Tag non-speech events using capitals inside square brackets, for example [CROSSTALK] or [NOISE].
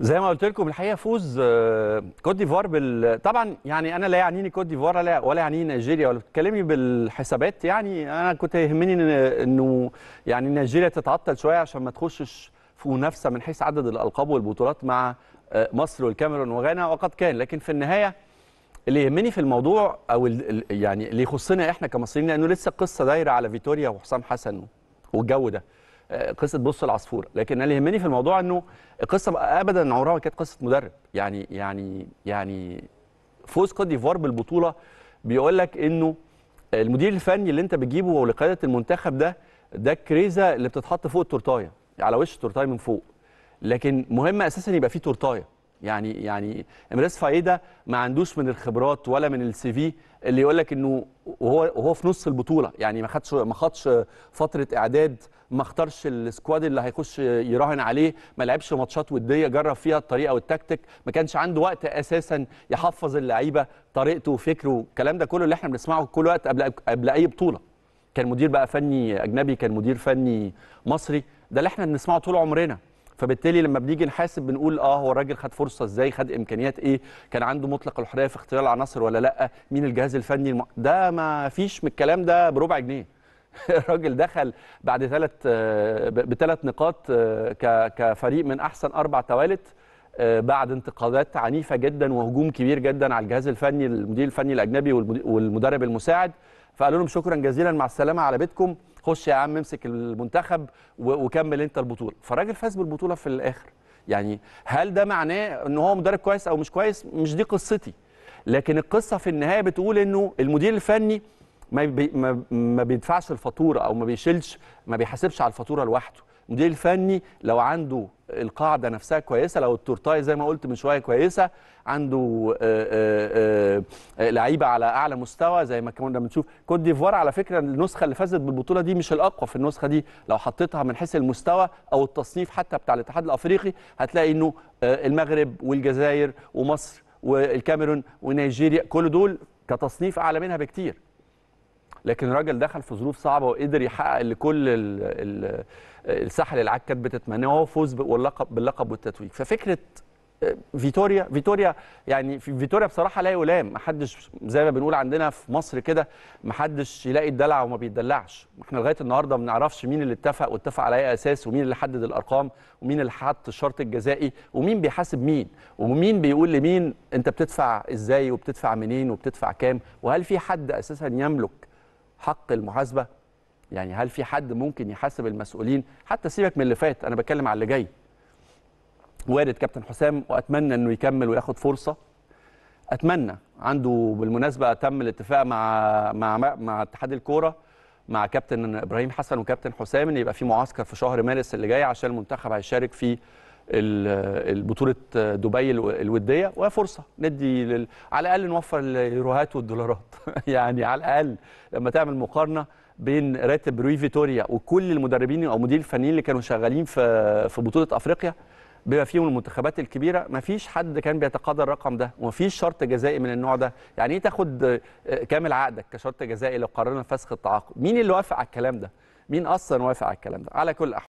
زي ما قلت لكم الحقيقة فوز آه، كوت ديفوار بال... طبعا يعني أنا لا يعنيني كوت ديفوار ولا يعنيني نيجيريا. ولا بتتكلمي بالحسابات يعني أنا كنت يهمني إنه يعني نيجيريا تتعطل شوية عشان ما تخشش في منافسة من حيث عدد الألقاب والبطولات مع آه، مصر والكاميرون وغانا وقد كان. لكن في النهاية اللي يهمني في الموضوع أو يعني اللي يخصنا إحنا كمصريين لأنه لسه القصة دايرة على فيتوريا وحسام حسن والجو ده. قصة بص العصفوره لكن اللي يهمني في الموضوع إنه القصة ابدا عمرها ما كانت قصة مدرب. يعني يعني يعني فوز كوت ديفوار بالبطولة بيقول لك إنه المدير الفني اللي أنت بتجيبه لقياده المنتخب ده ده الكريزه اللي بتتحط فوق التورتاية على وش التورتاية من فوق. لكن مهم أساسا يبقى فيه تورتاية. يعني يعني إيميرس فاي ده ما عندوش من الخبرات ولا من ال CV اللي يقول لك إنه وهو وهو في نص البطولة. يعني ما خدش ما خدش فترة إعداد ما اختارش السكواد اللي هيخش يراهن عليه ما لعبش ماتشات ودية جرب فيها الطريقة والتكتيك ما كانش عنده وقت أساسا يحفظ اللعيبة طريقته وفكره الكلام ده كله اللي إحنا بنسمعه كل وقت قبل قبل أي بطولة. كان مدير بقى فني أجنبي كان مدير فني مصري ده اللي إحنا بنسمعه طول عمرنا. فبالتالي لما بنيجي نحاسب بنقول آه هو الراجل خد فرصة إزاي؟ خد إمكانيات إيه؟ كان عنده مطلق الحرية في اختيار العناصر ولا لأ؟ مين الجهاز الفني الم... ده ما فيش من الكلام ده بربع جنيه. [LAUGHS] الراجل دخل بعد ثلاث بثلاث نقاط آه، كفريق من أحسن أربع توالت آه، بعد انتقادات عنيفة جدا وهجوم كبير جدا على الجهاز الفني المدير الفني الأجنبي والمدرب المساعد. فقالوا لهم شكرا جزيلا مع السلامة على بيتكم. خش يا عم امسك المنتخب وكمل انت البطولة. فالراجل فاز بالبطولة في الآخر. يعني هل ده معناه إن هو مدرب كويس أو مش كويس؟ مش دي قصتي. لكن القصة في النهاية بتقول إنه المدير الفني ما بي ما بيدفعش الفاتورة أو ما بيشيلش ما بيحاسبش على الفاتورة لوحده. المدير الفني لو عنده القاعدة نفسها كويسة لو التورتاية زي ما قلت من شوية كويسة عنده آه، آه، آه، لعيبة على أعلى مستوى زي ما كنا بنشوف. كوت ديفوار على فكرة النسخة اللي فازت بالبطولة دي مش الأقوى في النسخة دي. لو حطيتها من حيث المستوى أو التصنيف حتى بتاع الاتحاد الأفريقي هتلاقي إنه المغرب والجزائر ومصر والكاميرون ونيجيريا كل دول كتصنيف أعلى منها بكتير. لكن الراجل دخل في ظروف صعبة وقدر يحقق اللي كل ال- ال- العاب كانت بتتمناه وهو فوز باللقب باللقب والتتويج. ففكرة آه، فيتوريا فيتوريا يعني في فيتوريا بصراحة لا يلام. ما حدش زي ما بنقول عندنا في مصر كده ما حدش يلاقي الدلع وما بيتدلعش. إحنا لغاية النهارده ما بنعرفش مين اللي اتفق واتفق على أي أساس ومين اللي حدد الأرقام ومين اللي حط الشرط الجزائي ومين بيحاسب مين ومين بيقول لمين أنت بتدفع إزاي وبتدفع منين وبتدفع كام وهل في حد أساسا يملك حق المحاسبة؟ يعني هل في حد ممكن يحاسب المسؤولين؟ حتى سيبك من اللي فات أنا بتكلم على اللي جاي. وارد كابتن حسام وأتمنى إنه يكمل وياخد فرصة. أتمنى. عنده بالمناسبة تم الاتفاق مع مع مع اتحاد الكورة مع كابتن إبراهيم حسن وكابتن حسام إن يبقى في معسكر في شهر مارس اللي جاي عشان المنتخب هيشارك في البطولة دبي الو- الودية وفرصه ندي لل... على الأقل نوفر اليوروهات والدولارات. [LAUGHS] يعني على الأقل لما تعمل مقارنة بين راتب روي فيتوريا وكل المدربين أو مدير الفنيين اللي كانوا شغالين في في بطولة أفريقيا بما فيهم المنتخبات الكبيرة ما فيش حد كان بيتقاضى الرقم ده وما فيش شرط جزائي من النوع ده. يعني إيه تاخد آه، كامل عقدك كشرط جزائي لو قررنا فسخ التعاقد؟ مين اللي وافق على الكلام ده؟ مين أصلا وافق على الكلام ده؟ على كل الاحوال